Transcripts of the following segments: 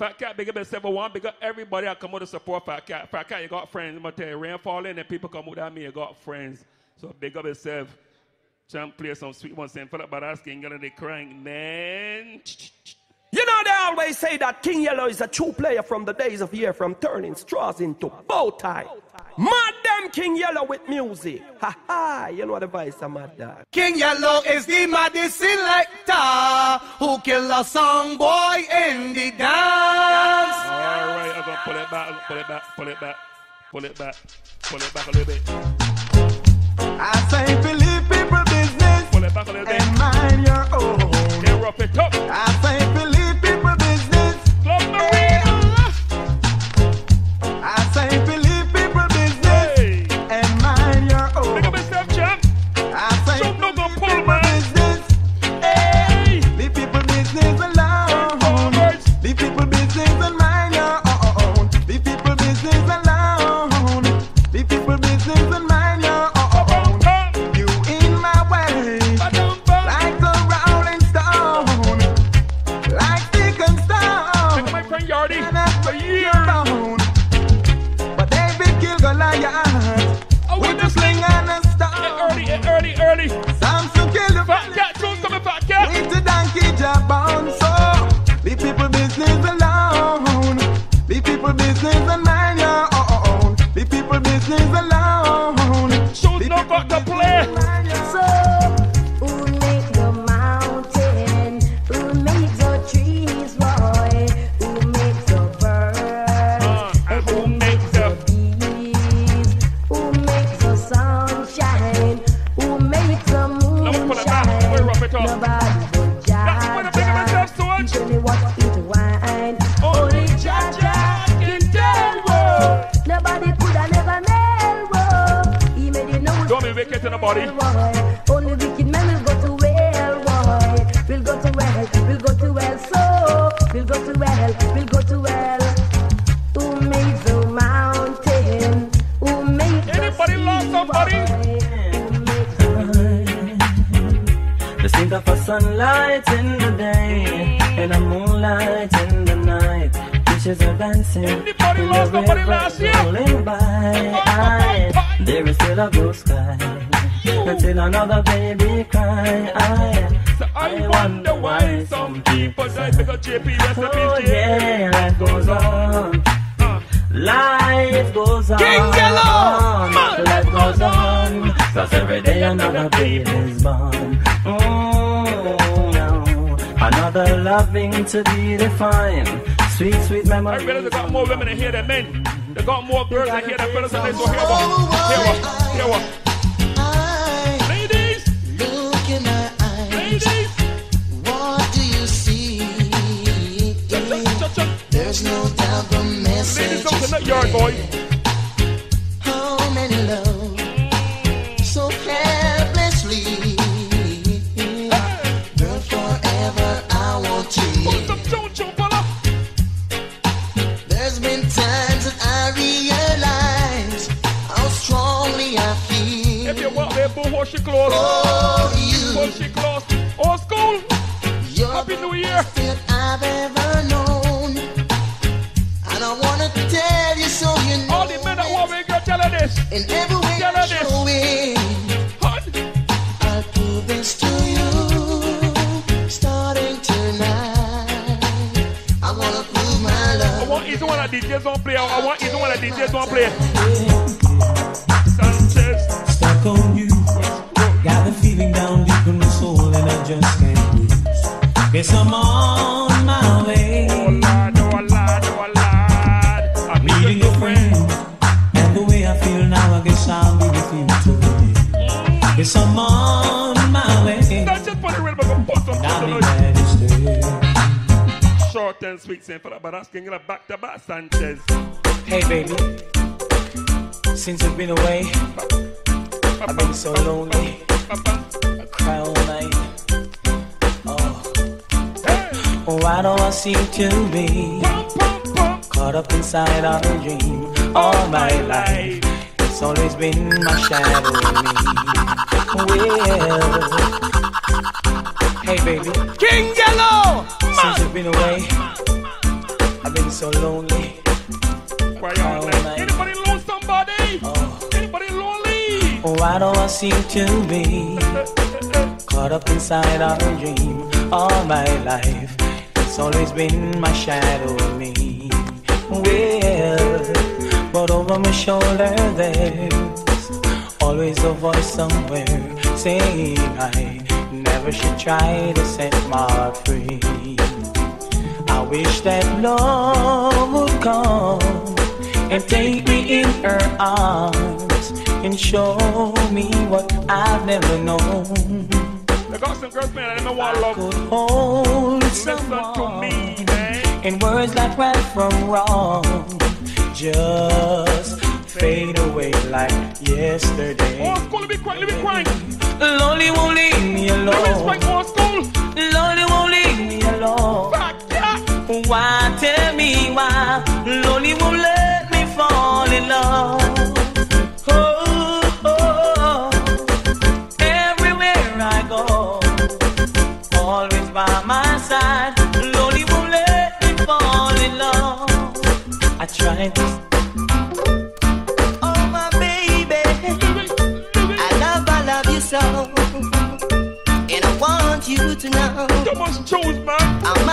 Fat Cat, big up at 7-1. Big up everybody I come out to support Fat Cat. Fat Cat, you got friends. I'm going to tell you, rain falling and people come out at me, you got friends. So big up yourself. Champ play some sweet ones saying, Philip Badaski, gonna they crying, man. You know they always say that King Yella is a true player from the days of year, from turning straws into bow tie. Mad them King Yella with music. Ha ha, you know the voice of mad dog. King Yella is the maddest selector who kill a song boy in the dance. All right, I'm gonna pull it back, pull it back, pull it back, pull it back, pull it back a little bit. I say believe people business Pull it back a little bit. and mind your own. Then rough it up. I say believe there is still a blue sky until another baby cry. Aye, So I wonder why some people die because JP rest in Oh yeah, life goes on. Uh, Life goes on. King Yella! Man! Life goes on. Cause every day another baby's born. Mm, no. Another loving to be defined. Sweet, sweet I memories. realize they got more women in here than men. They got more girls in here than fellas. And they so here what? Here what? Here what? Ladies, Look in my eyes. ladies. What do you see? There's no doubt the message Ladies, don't connect yard boy. In every way Tell her I'm this. showing, I'll prove this to you. Starting tonight, I wanna prove my love. I want each one of DJs don't play. I want each one of DJs don't play. Short sweet, saying for that, but asking you back to back, Sanchez. Hey, baby. Since you've been away, I've been so lonely. I cry all night. Oh, Hey, why do I seem to be caught up inside of a dream all my life? It's always been my shadow. Well, hey baby, King Yella, since you've been away, I've been so lonely. Why all night. Anybody lose somebody? Oh. Anybody lonely? Oh, why do I seem to be caught up inside a dream all my life? It's always been my shadow, me. Well, but over my shoulder there's always a voice somewhere saying I never should try to set my heart free wish that love would come and take me in her arms and show me what I've never known. I got some girls, man, I never want love. Could hold Listen someone me, in words like right from wrong, just fade away like yesterday. Oh, school, be quiet, be quiet. Lonely won't leave me alone. Lonely won't leave me alone. Why, tell me why, Lonely won't let me fall in love. Oh, oh, oh. everywhere I go, always by my side, Lonely won't let me fall in love. I try, oh my baby. I love, I love you so, and I want you to know. That was choose, man. I'm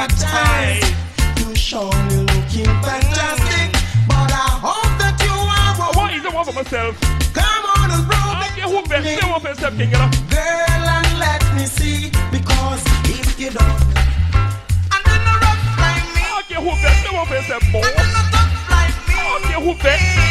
advertised. You looking fantastic, but I hope that you are. What is the one for myself? Come on and blow okay, who best? Me. Who best? Girl, and let me see, because if you don't, and then the rough like me. Okay, who best? Who best? Then the tough like who best?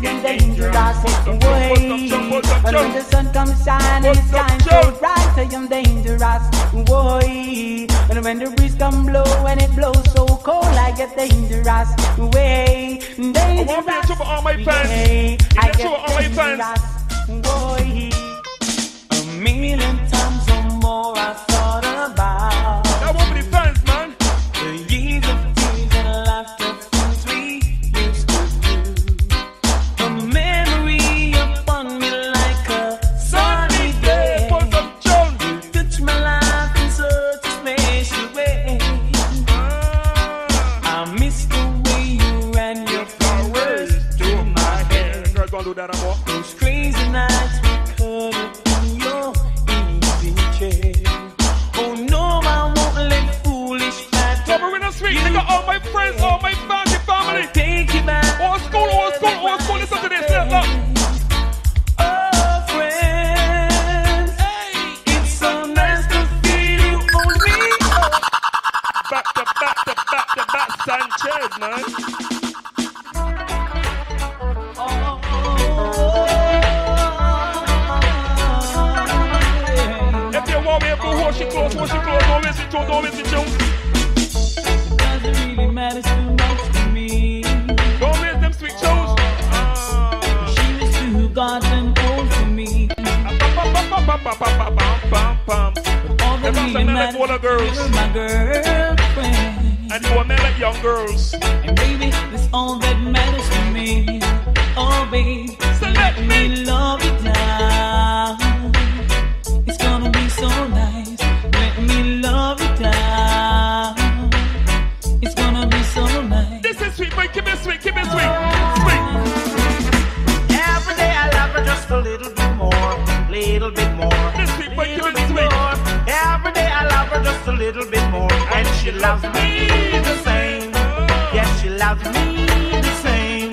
very dangerous way. But when the sun comes shining, it's time so bright, I am dangerous way. And when the breeze come blow and it blows so cold, I get dangerous way. Dangerous way. I get dangerous way. A million times or more. I all my friends, all my family. older girls. And you want men like young girls. And baby, that's all that matters to me. Oh, baby. So let me love And she loves me the same. Yes, she loves me the same.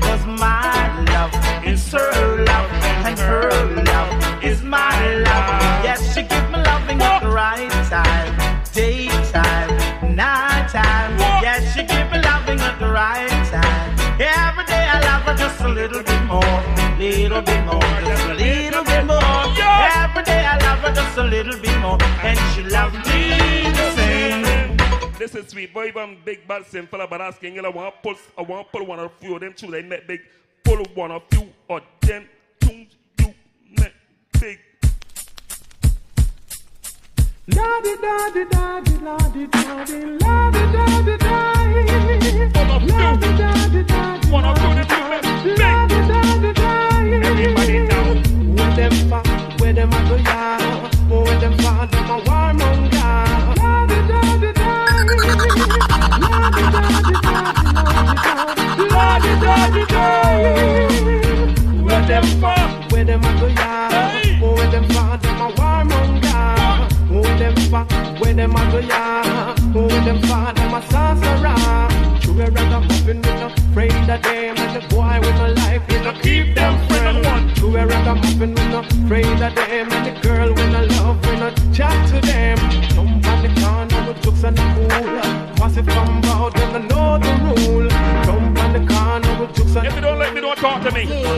Cause my love is her love. And her love is my love. Yes, she gives me loving at the right time. Daytime, nighttime. Yes, she gives me loving at the right time. Every day I love her just a little bit more. Little bit more. just a. listen to me, boy, even big bad sin fella, but asking you, I want to pull, I want to pull one or few of them too. They met big, pull one or few of them tunes you met big. La di da di da di la di da di la di da di La di da di da di la di da di da di da Everybody now Where them far, where them a go ya? Where them far, them a warm afraid of them and the me.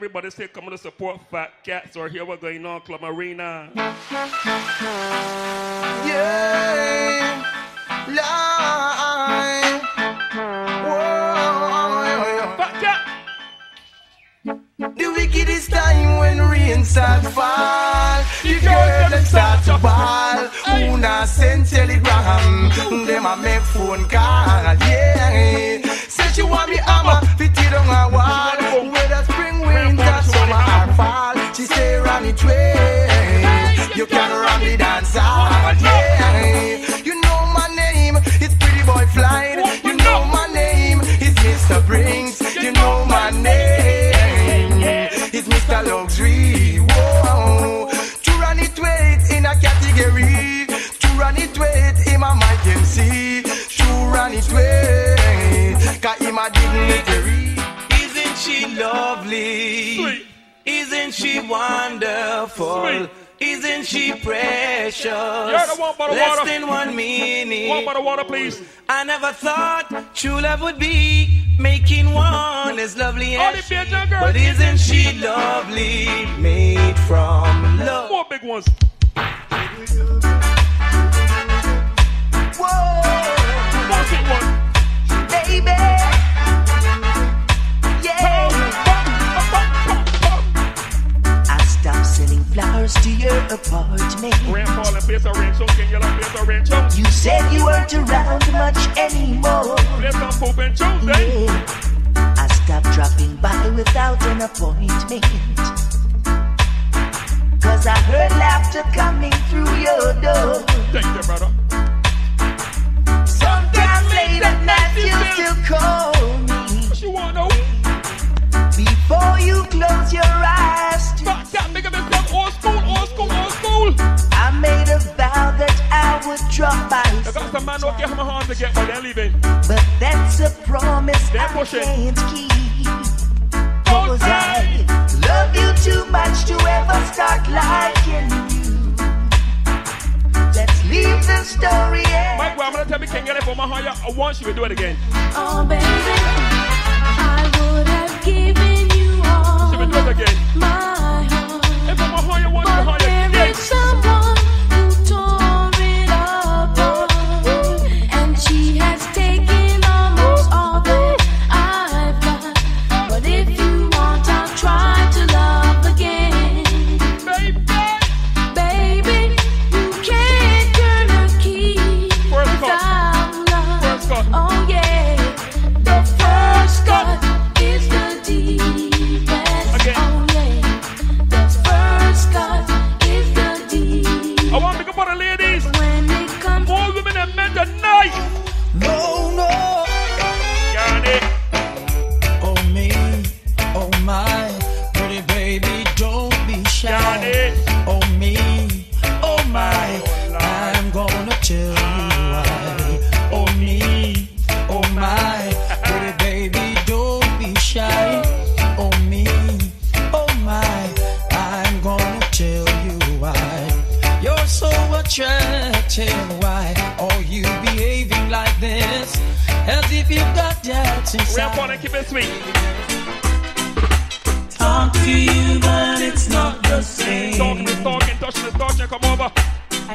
Everybody say come on to support Fat Cats or here we're going on Club Marina. Yeah, line. Whoa. Fat Cat! The wickedest time when rain start fall. The girls them start to ball. Who not send telegram? Them a make phone call. Yeah. Say she want me hammer, fit it on a wall. Whether winter, fall. She say run it way. You can run the dance. Yeah. You know my name, it's Pretty Boy Flight. You know my name, it's Mr. Brinks. You know my name, it's Mr. Luxury. Whoa. To run it weight in a category. To run it weight in my Mike MC. To run it weight, cause him a dignitary. Isn't she lovely? Sweet. Isn't she wonderful? Sweet. Isn't she precious? one bottle Less water. than one minute. One bottle water, please. I never thought true love would be making one as lovely All the as she. Girls. But isn't she lovely? Made from love. More big ones. Flowers to your apartment. Rain falling, place a rain chunk, and yellow place a rain. You said you weren't around much anymore. Play some poop and chunks, eh? Yeah. I stopped dropping by without an appointment. Cause I heard laughter coming through your door. Thank you, brother. Sometimes late at night you still call me. What you want, though? Before you close your eyes to Fat Cat, big I made a vow that I would drop by. I got some man who give my hand to get, but they're leaving. But that's a promise They're I pushing. can't keep. Don't Cause. I love you too much to ever start liking you. Let's leave the story Mike, well, I'm gonna tell me, can't it for my hand. I want you to do it again. Oh, baby, I would have given you all She will do it again. my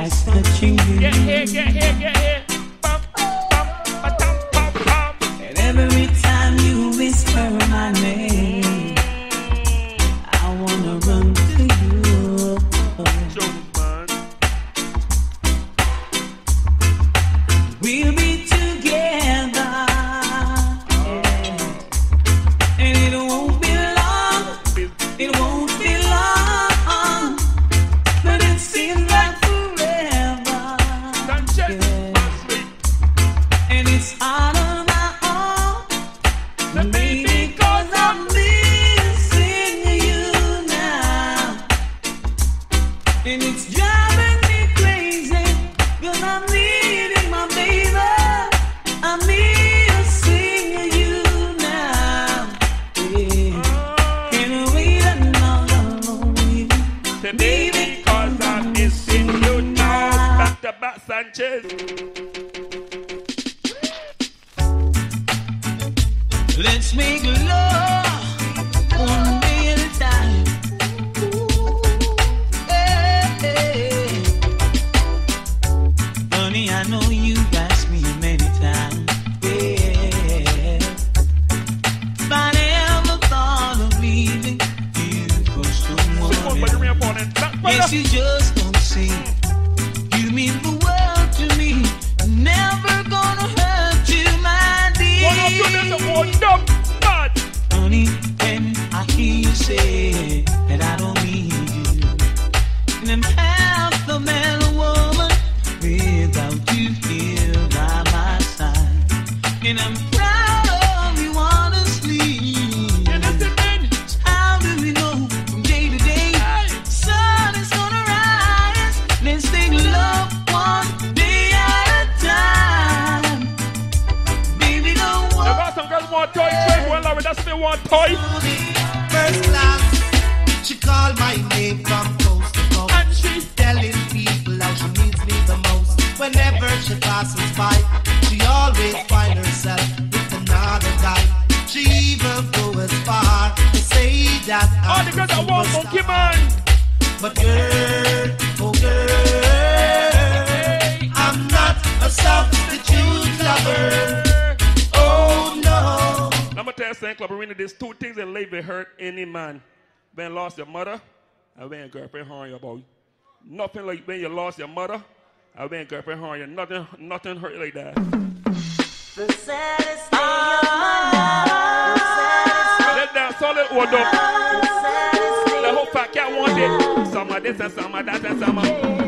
ask that you. Get here, get here, get here. If you just Protestant club Marina, there's two things that labor hurt any man. When you lost your mother, and when your girlfriend harm you about Nothing like when you lost your mother, I when your girlfriend harm you. Nothing, nothing hurt like that. The saddest thing of my life. The saddest thing. Of of of.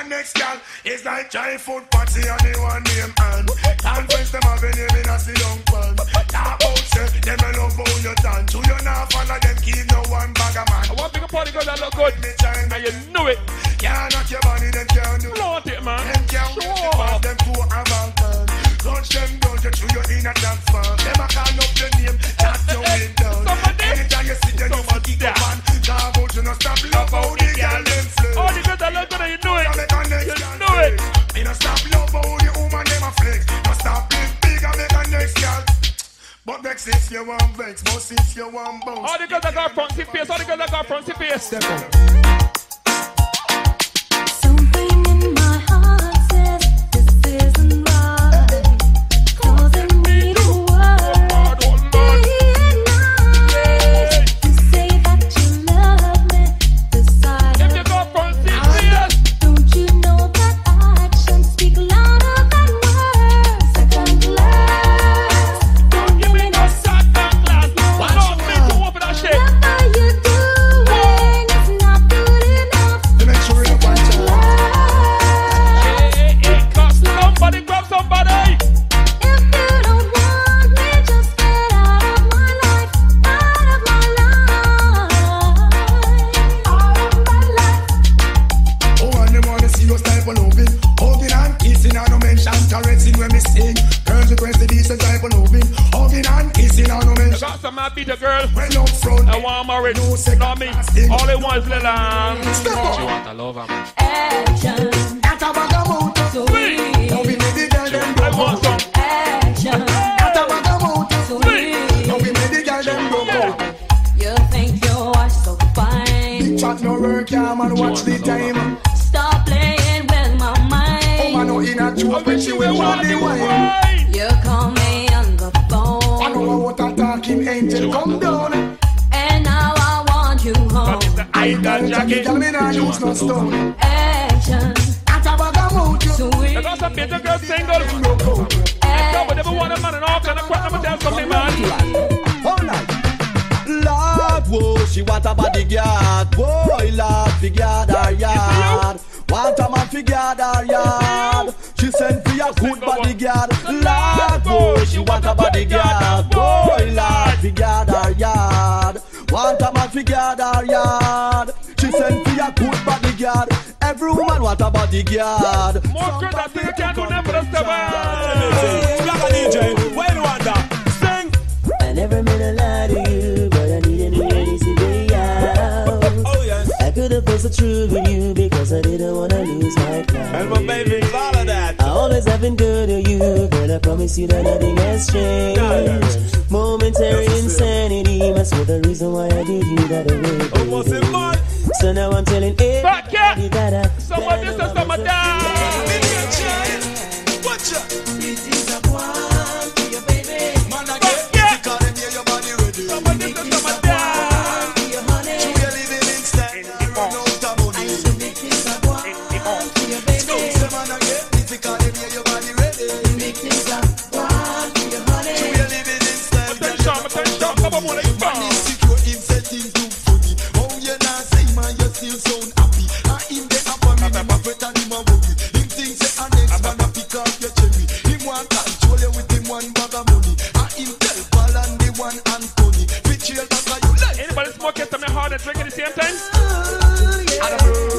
And next gal is like trying food party and the one name and Conference them have a name in a see young pan Talk about say, them a love on your tan To you now follow them? Keep no one bag a man. I want big party girl that look good. Me time now you know it. Can't knock your body, them can't do. Lord it man. Them can't sure. them four a Launch them down, you through your inner transform. Them a call up your name, that's your window down. Anytime you see them, you must keep up on. Come out, you no stop, love how the girl them flex. All the girls I love, you know it. You know it. You no stop, love how the woman them a flex. No stop, live big and make a next girl. But vex if you want vex, boss if you want bounce. All the girls that got front face, all the girls that got front face. Step up. She want a bodyguard. Boy, Lord, fi guard her yard. Want a man fi guard her yard. She send for a good bodyguard. Every woman want a bodyguard. More girl that think you can't do nothing the step. Black DJ, where you want that? Sing. I never meant to lie to you, but I need an easy way out. Oh yes. I could have faced the truth with you because I didn't wanna lose my clout. And my baby, all that. I've been good to you, girl. I promise you that nothing has changed. Momentary insanity must be the reason why I did you that way. Mud. So now I'm telling it. Back here. everybody that I. Someone this someone that. Watch out. Anybody smoking something hard and drink at the same time? I'ma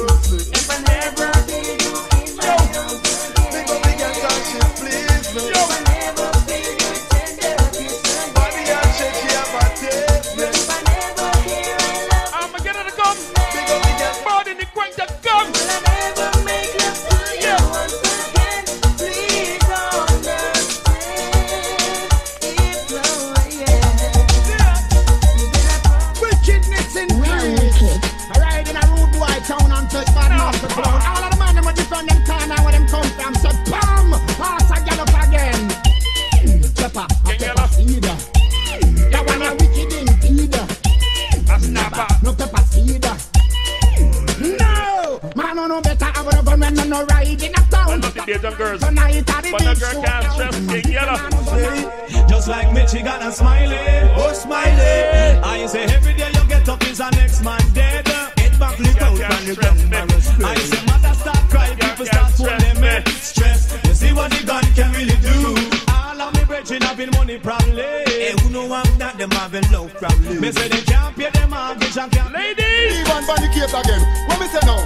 The again. What me say now?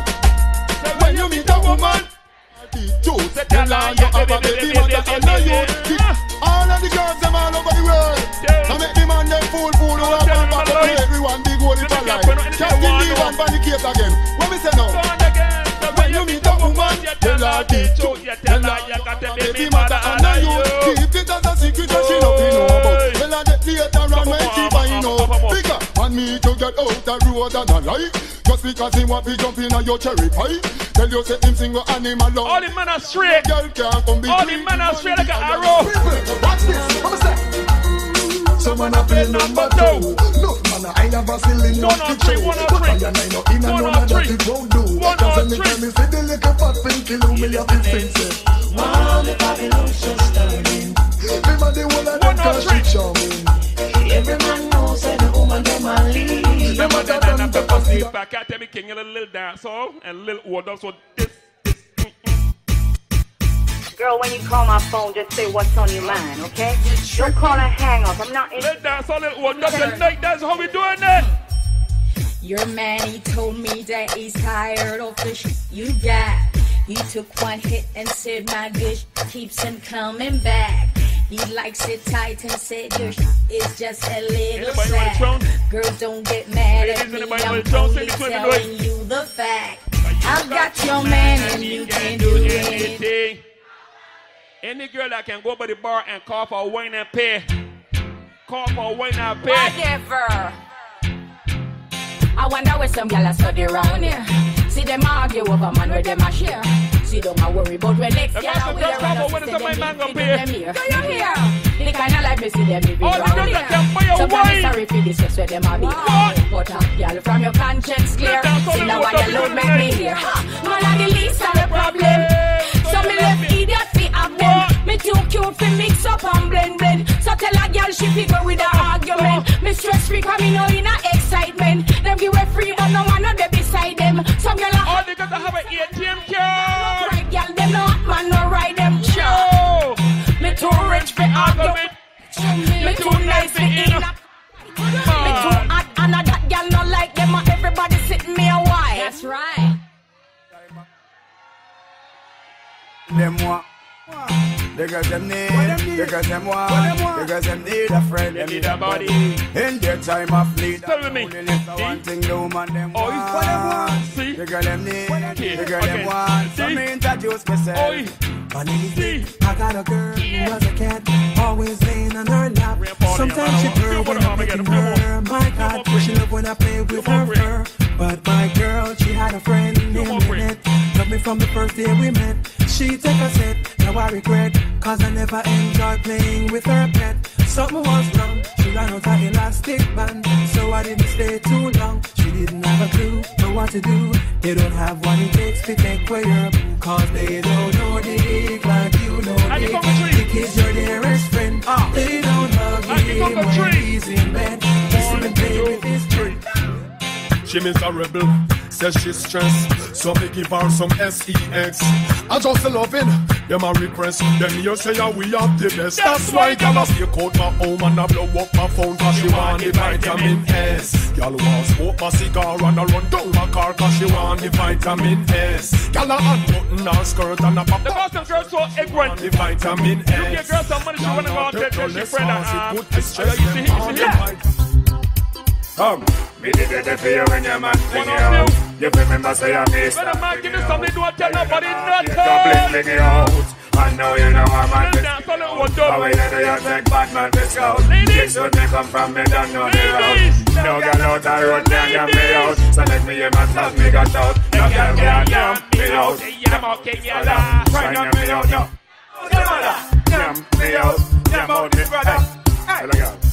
When you meet a woman, you tell her you have a baby mother and a youth. All of the girls them all over the world. Now make the man them fool fool who have one back up to everyone big old if I like. Can't believe one by the case again. What me say now? go on again. So When you meet a woman, tell her the truth. You Tell tell her her you got a baby mother and a youth. Keep it as a secret she know about. Get out the road and a lie. Just because he want to jump in a your cherry pie. Tell you say him single animal love. All the men are straight. Girl can't come between. All the men are straight like an arrow. Watch this. What me say? Someone a play number two. Look, man, I never seen in no One or kitchen. three, one or three. I ain't no in and One none or that three. it won't do. One Cause or anytime three. me see the little fat thing kill you, me have to think say. All the Babylonians turning. Remember the one of One them or cause three. she charming. Every man knows that the woman them a lead. Remember that and after first sleep back, I tell me King, you a little dance hall and a little order. So this, mm, mm. Girl, when you call my phone, just say what's on your mind, okay? Don't call and hang up. I'm not in. little dance hall, little order. You like that's how we doing it. Your man, he told me that he's tired of the shit you got. You took one hit and said my good sh- keeps him coming back. He likes it tight and said your shit is just a little Anybody know the sad. Tune? Girl, don't get mad at me. I'm the tune? Sing only it to me, do telling you the fact. I've got your man and you can do anything. Any girl that can go by the bar and call for a wine and pay. Call for a wine and pay. Whatever. I wonder where some gyal a study round here. See them argue over man where them a share. See don't a worry about where next year we are come and up with them man gonna pay. do them here. Do you hear? The kind of life me see them living round here. that can buy a Sometimes wine. me sorry for this, just where them a be. But uh, a girl from your conscience clear. See now why you load make me hear. Ha, Man a the least of the problem. So me left idiot fi have them. Me too cute fi mix up and blend blend. So tell a girl she fi go with her argument. Me stress free 'cause me know in a excitement. Them give her free but no man no dey beside them. Some girl a All they got to have an ATM card. Man no ride them. Sure. Me too rich fi argument. Me too nice fi in a me too hot and a that girl no like them and everybody sitting me a while. That's right. Them what? Because them need, because them want, because them need a friend, them need a body. In their time of need, Tell me, only one thing the woman them Oh, want. what them want? See? Because them need, Okay, because okay. them want. So See? me introduce myself. Oi. Funny, I got a girl who was a cat, always laying on her lap. Sometimes she purr when I'm petting her. My God, she love when I play with her fur. But my girl, she had a friend named Lynette. Me from the first day we met. She take a set, now I regret. Cause I never enjoyed playing with her pet. Something was wrong, she ran out of elastic band. So I didn't stay too long. She didn't have a clue know what to do. They don't have what it takes to take way up. Cause they don't know dick like you know dick. Dick is your dearest friend. They don't hug him when he's in bed. Him and play with his. She miserable, says she's stressed. So me give her some sex. I just loving them a request. Them here say yeah, we have the best. That's why gyal a stake out my home and I blow up my phone 'cause she want the vitamin S. Gyal want smoke my cigar and I run down my car 'cause she want the vitamin S. Gyal a unbutton her skirt and a pop The Boston girls so ignorant. the vitamin You give S. girls some money, she wanna go out there, she friend Tolerance her. is good to stress You see, you them see, all yeah. Come, me did it for you when your man bring you out. You remember say I miss When a man give you something, don't tell nobody nothing. bling you out. I know you know I'm a Then dance on it, How we do you take bad man discount? Ladies. This should me come from me, don't know the Ladies. road. No girl out the road, get me out. So let me hear my song, me got out. No girl can't jam me out. I'm okay, yeah, Try not me out, no. Jam me out, jam out me, brother. Hey,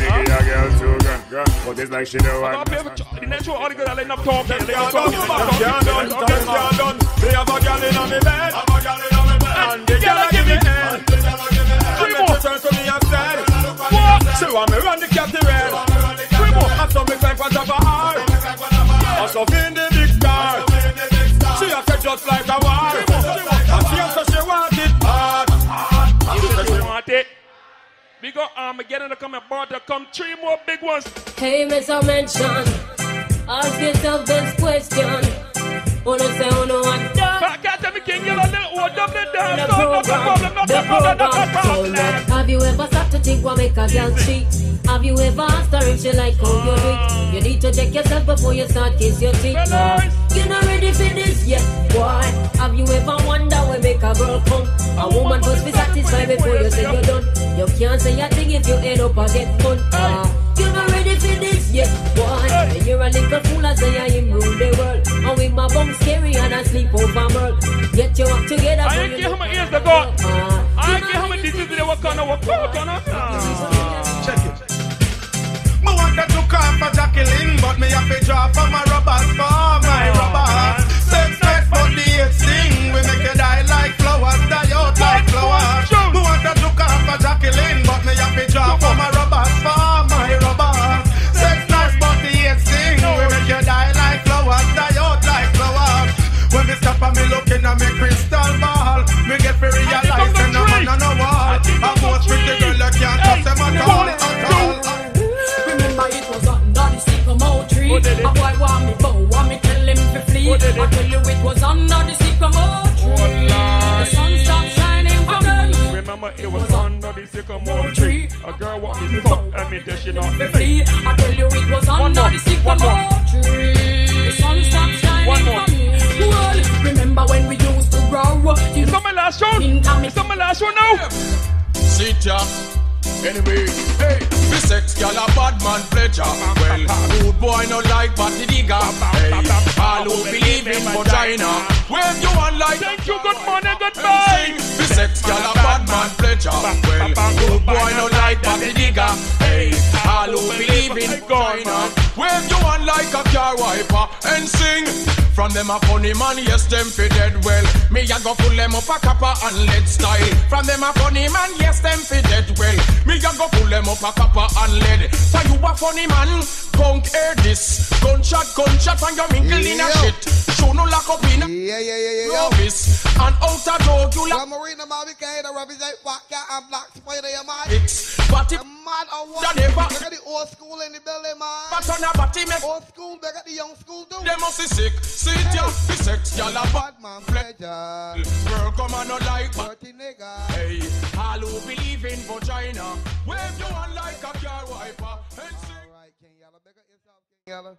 look out. Me give a girl two gun, gun, but it's like she don't want. The next show, all the girls are letting up Letting up can't done, them can't done, them can't done. Me have a girl inna me bed, have a girl inna me bed, and the girl give me. And then she turn to me and said, She want me run the captain red. And so me climb on top of her. And so in the big star. She a said just like a war. We got Armageddon to come and to come three more big ones. Hey, Mr. Mention, ask yourself this question. Wanna say, wanna want. Have you ever stopped to think what make a girl cheat? Have you ever asked her if she like how you do? You need to check yourself before you start kiss your teeth. You're not ready for this yet, boy. Have you ever wondered what make a girl come? A woman must be satisfied before you say you're done. You can't say a thing if you end up a get ah. Fun. You're not ready for this yet, boy. And You're a little fool as I am rule the world. And with my bum scary and I sleep over merl. Get your act together. I ain't care how many years they got. I ain't care how many diseases they work on. Work on, work on. Check it. Me want to look off for Jacqueline, but me have to draw for my rubbers, for my oh, rubbers. Sex nice, but the hate sting. We make you die like flowers, die out like flowers. Me want to look off for Jacqueline, but me have to draw for my rubbers, and me looking at me crystal ball, me get to realize that no man on no wall. A most pretty girl you can't touch them at all, at all. Remember it was under the sycamore tree. A boy want me bow, want me tell him to flee. I tell you it was under the sycamore tree. The sun stopped shining for them. Remember it was under the sycamore tree. A girl walked me fuck and me that she not To flee. I tell you it was under the sycamore tree. The sun stopped shining for me. Well, remember when last one. It's on my last one now. Sit ya. Anyway, hey, the sex gal a bad man pleasure. Well, good boy no like but the digger. Hey, all who believe in vagina. When you want like Thank you, good morning, goodbye sex, girl a bad man pleasure. Well, good boy no like that digger. Hey, all who believe in going on, wave you on like a car wiper and sing. From them a funny man, yes them fi dead well. Me a go pull them up a copper and lead style. From them a funny man, yes them fi dead well. Me a go pull them up a copper and lead. So you a funny man, punk hear this. Gunshot, gunshot, and you mingle in a shit. Show no lock up in a yeah, yeah, yeah, yeah, yeah. And out a dog you like. Well, Marina Mami Kane, the represent Waka and Black Spider, yeah, man. It's it mad or what? Look at the old school in the building, man. But on a body make eh? Old school, look at the young school, too. They must be sick, see ya, the sex, y'all a bad man, pleasure. Girl, come on, no like Dirty nigga. Hey, all who believe in vagina, wave your hand like a car wiper and sing. Yellow.